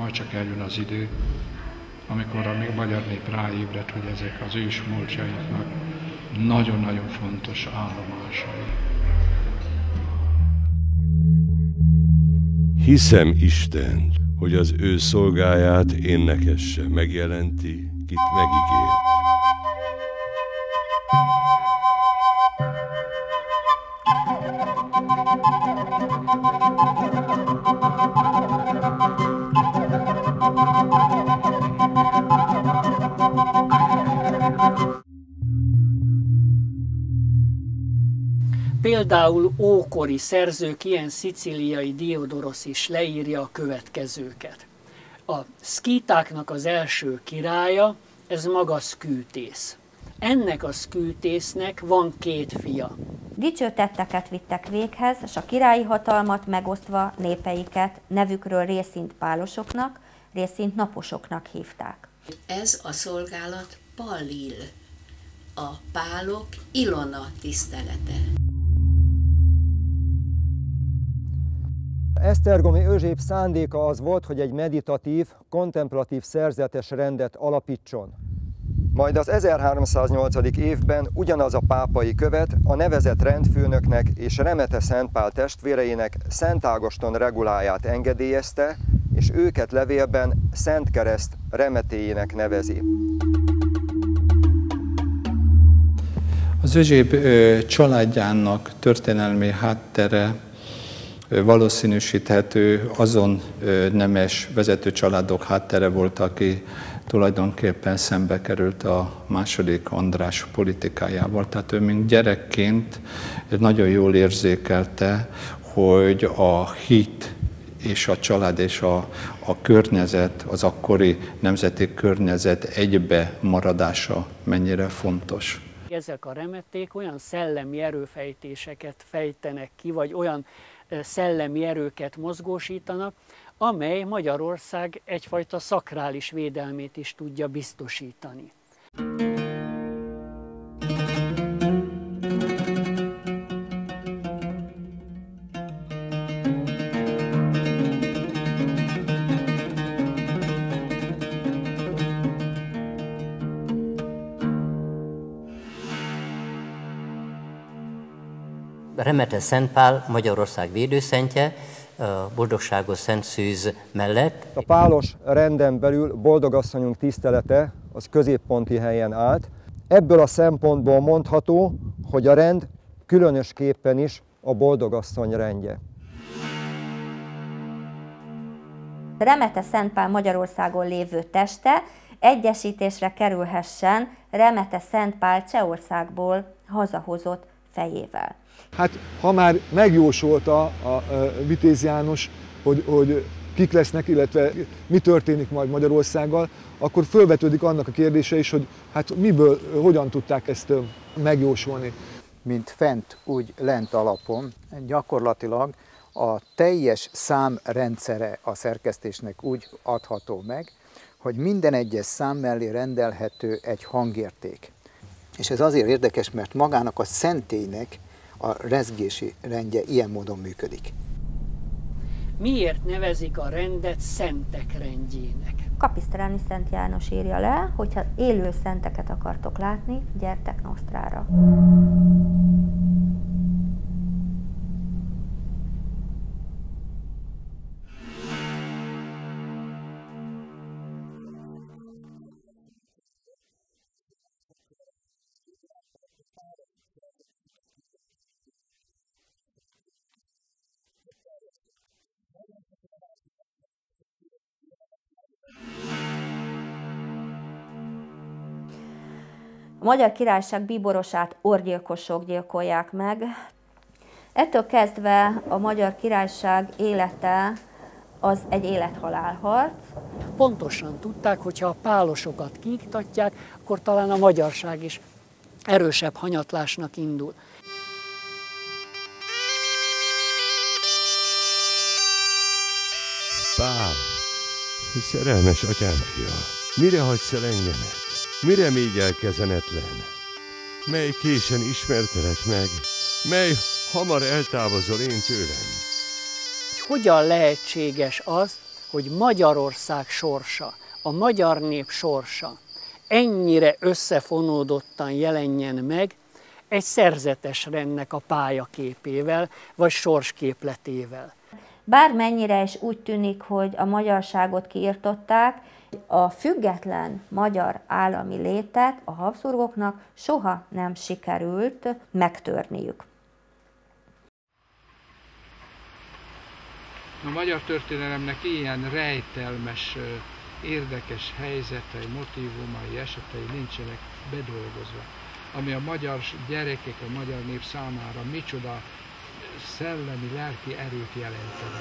majd csak eljön az idő, amikor a magyar nép ráébred, hogy ezek az ős múltjainknak nagyon-nagyon fontos állomásai. Hiszem Isten, hogy az ő szolgáját énekesse megjelenti, kit megígért. Például ókori szerzők, ilyen szicíliai Diodorosz is leírja a következőket. A szkítáknak az első királya, ez maga Szkűtész. Ennek a Szkűtésznek van két fia. Dicső tetteket vittek véghez, és a királyi hatalmat megosztva népeiket nevükről részint pálosoknak, részint naposoknak hívták. Ez a szolgálat Pallil, a pálok Ilona tisztelete. Esztergomi Özsép szándéka az volt, hogy egy meditatív, kontemplatív szerzetes rendet alapítson. Majd az 1308. évben ugyanaz a pápai követ a nevezett rendfőnöknek és Remete Szentpál testvéreinek Szent Ágoston reguláját engedélyezte, és őket levélben Szent Kereszt remetéjének nevezi. Az Özsép családjának történelmi háttere valószínűsíthető azon nemes vezető családok háttere volt, aki tulajdonképpen szembe került a második András politikájával. Tehát ő, mint gyerekként nagyon jól érzékelte, hogy a hit és a család és a, a környezet, az akkori nemzeti környezet egybe maradása mennyire fontos. Ezek a remeték olyan szellemi erőfejtéseket fejtenek ki, vagy olyan szellemi erőket mozgósítanak, amely Magyarország egyfajta szakrális védelmét is tudja biztosítani. Remete Szentpál, Magyarország védőszentje, boldogságos Szent Szűz mellett. A pálos renden belül boldogasszonyunk tisztelete az középponti helyen állt. Ebből a szempontból mondható, hogy a rend különösképpen is a boldogasszony rendje. Remete Szentpál Magyarországon lévő teste egyesítésre kerülhessen Remete Szentpál Csehországból hazahozott fejével. Hát ha már megjósolta a, a Vitéz János, hogy, hogy kik lesznek, illetve mi történik majd Magyarországgal, akkor fölvetődik annak a kérdése is, hogy hát miből, hogyan tudták ezt megjósolni. Mint fent, úgy lent alapon, gyakorlatilag a teljes számrendszere a szerkesztésnek úgy adható meg, hogy minden egyes szám mellé rendelhető egy hangérték. És ez azért érdekes, mert magának a szentélynek a rezgési rendje ilyen módon működik. Miért nevezik a rendet szentek rendjének? Kapisztrelni Szent János írja le, hogyha élő szenteket akartok látni, gyertek Nosztrára. A Magyar Királyság bíborosát orgyilkosok gyilkolják meg. Ettől kezdve a Magyar Királyság élete az egy élethalálharc. Pontosan tudták, hogyha a pálosokat kiiktatják, akkor talán a magyarság is erősebb hanyatlásnak indul. Szerelmes atyám fia, mire hagysz el engemet? Mire mégy kezenetlen? Mely késen ismertelek meg? Mely hamar eltávozol én tőlem? Hogyan lehetséges az, hogy Magyarország sorsa, a magyar nép sorsa ennyire összefonódottan jelenjen meg egy szerzetes rendnek a pályaképével, vagy sorsképletével. Bármennyire is úgy tűnik, hogy a magyarságot kiirtották, a független magyar állami létet a Habsburgoknak soha nem sikerült megtörniük. A magyar történelemnek ilyen rejtelmes, érdekes helyzetei, motivumai, esetei nincsenek bedolgozva, ami a magyar gyerekek, a magyar nép számára micsoda szellemi, lelki erőt jelentene.